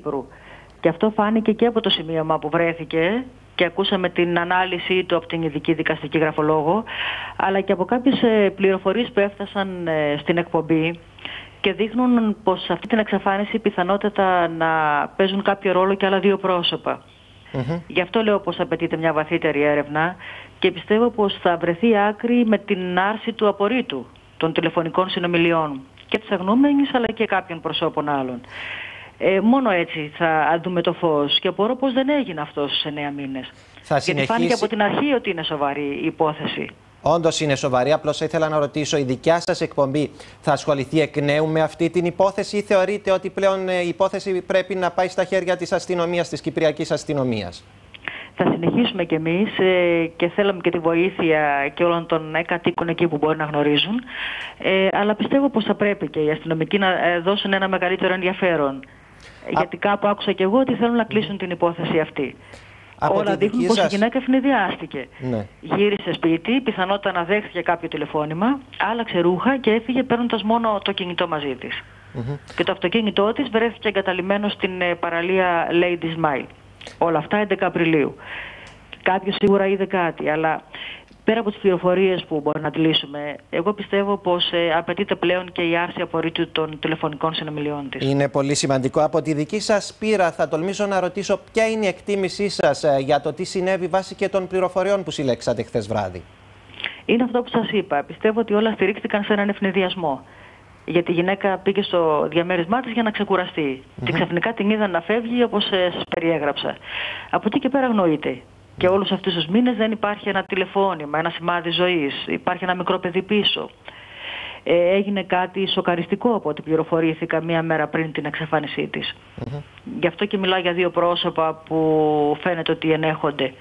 Κύπρου. Και αυτό φάνηκε και από το σημείωμα που βρέθηκε και ακούσαμε την ανάλυση του από την ειδική δικαστική γραφολόγο, αλλά και από κάποιες ε, πληροφορίες που έφτασαν ε, στην εκπομπή και δείχνουν πως σε αυτή την εξαφάνιση πιθανότατα να παίζουν κάποιο ρόλο και άλλα δύο πρόσωπα. Γι' αυτό λέω πως απαιτείται μια βαθύτερη έρευνα και πιστεύω πως θα βρεθεί άκρη με την άρση του απορρίτου των τηλεφωνικών συνομιλιών και της αγνούμενης αλλά και κάποιων προσώπων άλλων. Ε, μόνο έτσι θα δούμε το φως και απορώ πως δεν έγινε αυτό στους 9 μήνες. Θα Γιατί φάνηκε από την αρχή ότι είναι σοβαρή η υπόθεση. Όντως είναι σοβαρή. Απλώς ήθελα να ρωτήσω, η δικιά σας εκπομπή θα ασχοληθεί εκ νέου με αυτή την υπόθεση ή θεωρείτε ότι πλέον ε, η υπόθεση πρέπει να πάει στα χέρια της αστυνομίας, της Κυπριακής Αστυνομίας; Θα συνεχίσουμε κι εμείς ε, και θέλουμε και τη βοήθεια και όλων των κατοίκων εκεί που μπορεί να γνωρίζουν. Ε, αλλά πιστεύω πως θα πρέπει και οι αστυνομικοί να ε, δώσουν ένα μεγαλύτερο ενδιαφέρον. Γιατί κάπου άκουσα κι εγώ ότι θέλουν να κλείσουν την υπόθεση αυτή. Από Όλα τη δείχνουν δική πως η σας- γυναίκα ευνηδιάστηκε. Ναι. Γύρισε σπίτι, πιθανότατα να δέχθηκε κάποιο τηλεφώνημα, άλλαξε ρούχα και έφυγε παίρνοντας μόνο το κινητό μαζί της. Και το αυτοκίνητό της βρέθηκε εγκαταλειμμένο στην ε, παραλία Lady Smile. Όλα αυτά 11 Απριλίου. Κάποιος σίγουρα είδε κάτι, αλλά πέρα από τις πληροφορίες που μπορεί να αντιλήσουμε, εγώ πιστεύω πως ε, απαιτείται πλέον και η άρση απορρίτου των τηλεφωνικών συνομιλιών της. Είναι πολύ σημαντικό. Από τη δική σας πείρα, θα τολμήσω να ρωτήσω ποια είναι η εκτίμησή σας για το τι συνέβη βάσει και των πληροφοριών που συλλέξατε χθες βράδυ. Είναι αυτό που σας είπα. Πιστεύω ότι όλα στηρίχθηκαν σε έναν ευνηδιασμό. Γιατί η γυναίκα πήγε στο διαμέρισμά της για να ξεκουραστεί. Και ξαφνικά την είδαν να φεύγει όπως ε, σας περιέγραψα. Από εκεί και πέρα γνωρείται. Και όλους αυτούς τους μήνες δεν υπάρχει ένα τηλεφώνημα, ένα σημάδι ζωής. Υπάρχει ένα μικρό παιδί πίσω. Ε, έγινε κάτι σοκαριστικό από ό,τι πληροφορήθηκα μία μέρα πριν την εξαφάνισή της. Γι' αυτό και μιλάω για δύο πρόσωπα που φαίνεται ότι ενέχονται.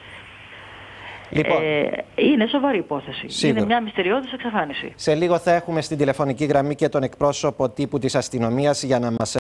Λοιπόν, Ε, είναι σοβαρή υπόθεση. Σίγουρα. Είναι μια μυστηριώδης εξαφάνιση. σε λίγο θα έχουμε στην τηλεφωνική γραμμή και τον εκπρόσωπο τύπου της αστυνομίας για να μας